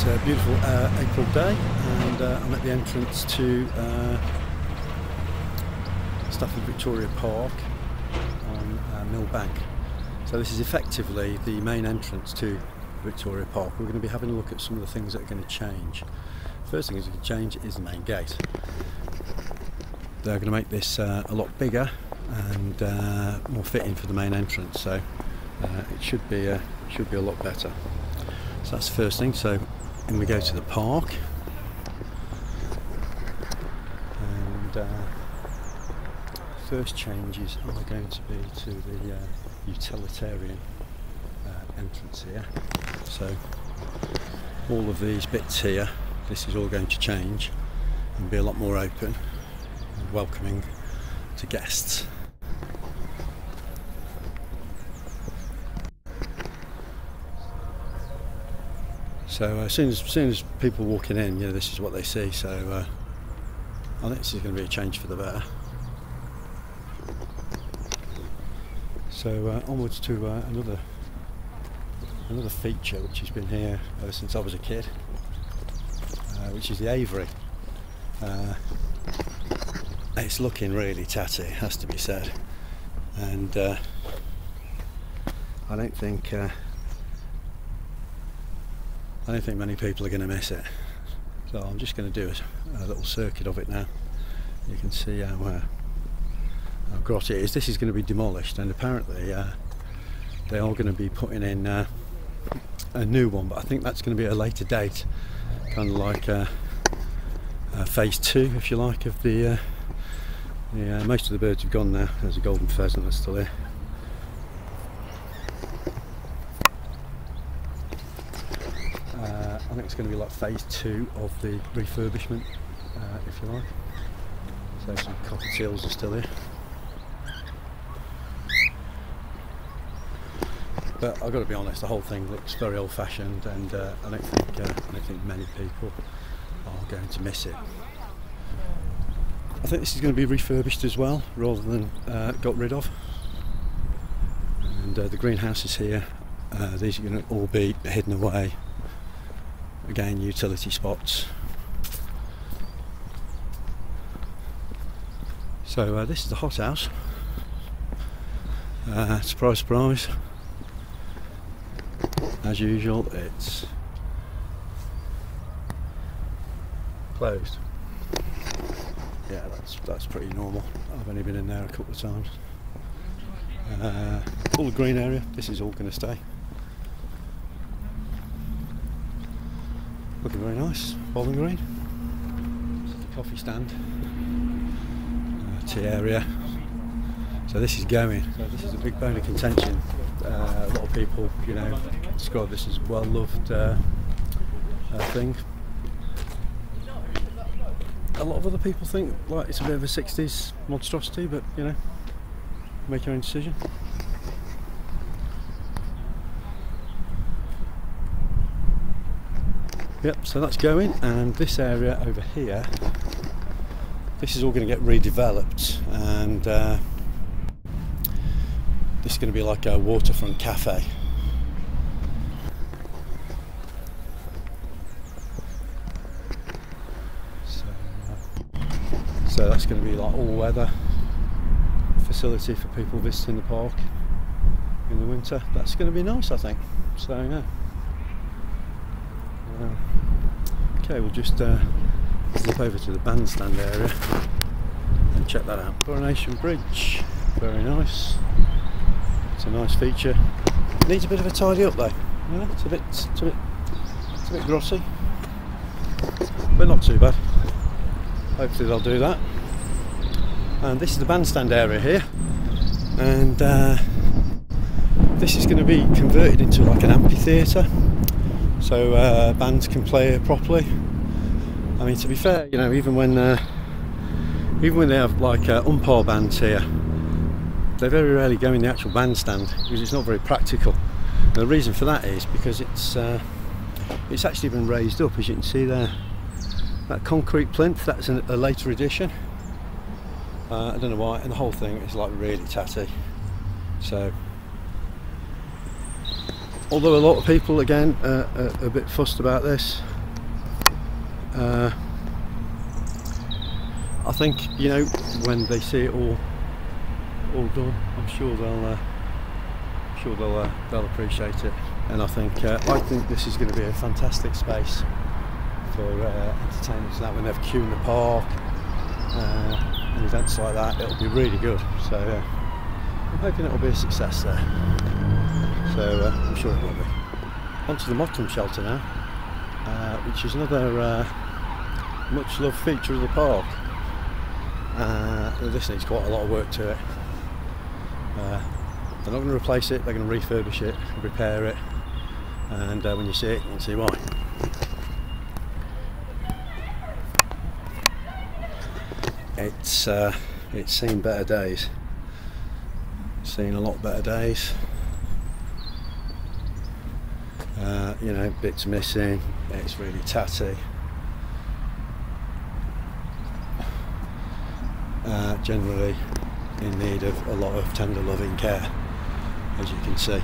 It's a beautiful uh, April day and uh, I'm at the entrance to uh, Stafford Victoria Park on uh, Mill So this is effectively the main entrance to Victoria Park. We're going to be having a look at some of the things that are going to change. First thing is going to change is the main gate. They're going to make this uh, a lot bigger and uh, more fitting for the main entrance so uh, it should be uh, should be a lot better. So that's the first thing. So and we go to the park? And uh, first changes are going to be to the uh, utilitarian uh, entrance here. So all of these bits here this is all going to change and be a lot more open and welcoming to guests So uh, as soon as, as soon as people walking in, you know, this is what they see. So uh, I think this is going to be a change for the better. So uh, onwards to uh, another another feature which has been here ever since I was a kid, uh, which is the aviary. Uh, it's looking really tatty, has to be said, and I don't think I don't think many people are going to miss it. So I'm just going to do a, a, little circuit of it now. You can see how, uh, how grotty it is. This is going to be demolished and apparently uh, they are going to be putting in uh, a new one but I think that's going to be a later date kind of like uh, uh, phase two if you like of the, uh, the most of the birds have gone now. There's a golden pheasant that's still here. think it's going to be like phase two of the refurbishment, uh, if you like. So some cockatiels are still here. But I've got to be honest, the whole thing looks very old-fashioned, and uh, I don't think uh, I don't think many people are going to miss it. I think this is going to be refurbished as well, rather than uh, got rid of. And uh, the greenhouses here, uh, these are going to all be hidden away again utility spots. So uh, this is the hothouse uh, surprise surprise. As usual it's closed. Yeah that's that's pretty normal. I've only been in there a couple of times. Uh, all the green area this is all going to stay Looking very nice, bowling green. This is the coffee stand, uh, tea area. So this is going. So this is a big bone of contention. Uh, a lot of people, you know, describe this as well loved uh, uh, thing. A lot of other people think like it's a bit of a 60s monstrosity, but you know, make your own decision. Yep, so that's going, and this area over here, this is all going to get redeveloped, and uh, this is going to be like a waterfront cafe. So, so that's going to be like all-weather facility for people visiting the park in the winter. That's going to be nice, I think. So yeah. Okay, we'll just uh, flip over to the bandstand area and check that out. Coronation Bridge, very nice. It's a nice feature. Needs a bit of a tidy up though. Yeah, it's a bit, it's a bit, it's a bit glossy, but not too bad. Hopefully they'll do that. And this is the bandstand area here, and uh, this is going to be converted into like an amphitheatre so uh, bands can play properly. I mean, to be fair, you know, even when uh, even when they have like uh, umpire bands here, they very rarely go in the actual bandstand because it's not very practical. And the reason for that is because it's uh, it's actually been raised up, as you can see there. That concrete plinth, that's a later addition. Uh, I don't know why, and the whole thing is like really tatty. So although a lot of people again are a bit fussed about this Uh, I think you know when they see it all all done, I'm sure they'll uh, sure they'll uh, they'll appreciate it. And I think uh, I think this is going to be a fantastic space for uh, entertainment. So that when they have queue in the park and events like that, it'll be really good. So I'm hoping it'll be a success there. So uh, I'm sure it will be. Onto the Mottram shelter now, uh, which is another uh, much loved feature of the park. Uh, this needs quite a lot of work to it. Uh, they're not going to replace it, they're going to refurbish it, repair it, and uh, when you see it, you can see why. It's uh, it's seen better days. Seen a lot better days. Uh, you know, bits missing. It's really tatty. Uh, generally in need of a lot of tender loving care, as you can see.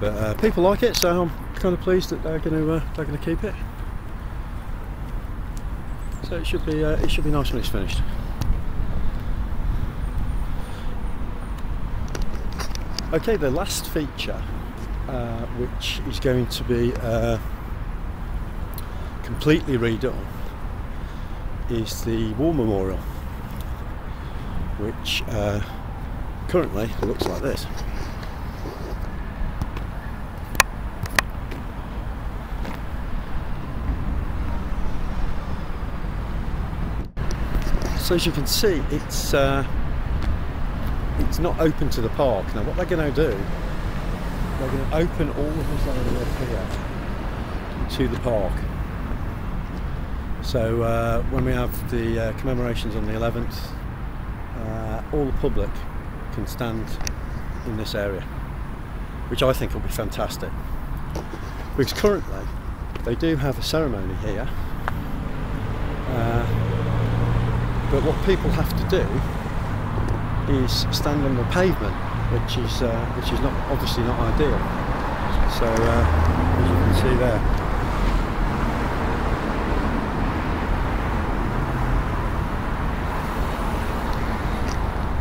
But uh, people like it, so I'm kind of pleased that they're going to uh, they're going to keep it. So it should be uh, it should be nice when it's finished. Okay, the last feature, uh, which is going to be uh, completely redone, is the War Memorial, which uh, currently looks like this. So as you can see, it's uh, it's not open to the park. Now what they're going to do, they're going to open all of this area here to the park. So uh, when we have the uh, commemorations on the 11th, uh, all the public can stand in this area, which I think will be fantastic. Because currently they do have a ceremony here, uh, but what people have to do is stand on the pavement, which is uh, which is not obviously not ideal. So uh, as you can see there.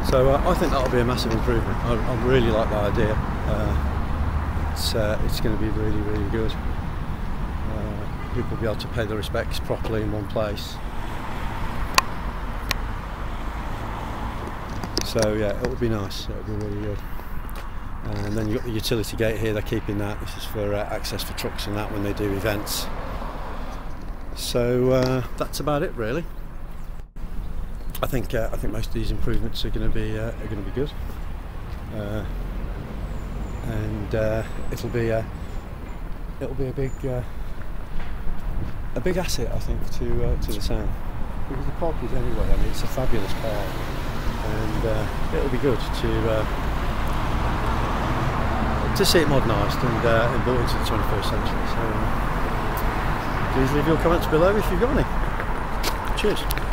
So uh, I think that'll be a massive improvement. I, I really like that idea. Uh, it's uh, it's going to be really really good. Uh, people will be able to pay their respects properly in one place. So yeah, it will be nice. It will be really good. And then you've got the utility gate here. They're keeping that. This is for uh, access for trucks and that when they do events. So uh, that's about it really. I think uh, I think most of these improvements are going to be uh, are going to be good, uh, and uh, it'll be a it'll be a big a big asset I think to to the sound because the park is anyway. I mean it's a fabulous park, and uh, it'll be good to uh, to see it modernised and, uh, and brought into the 21st century. So please leave your comments below if you've got any. Cheers.